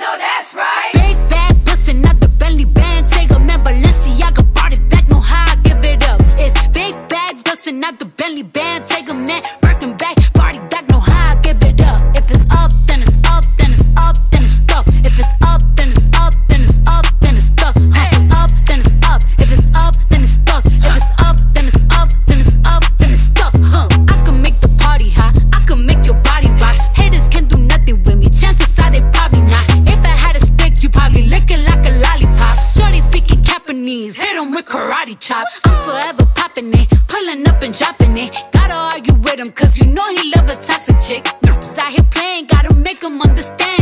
know that's right. Big bag busting out the Bentley band. Take a man, Balenciaga brought it back, no how I give it up. It's big bags busting out the Bentley band. Take a man. Japanese. Hit him with karate chops. I'm forever popping it, pulling up and dropping it. Gotta argue with him, cause you know he love a toxic chick. Niggas out here playing, gotta make him understand.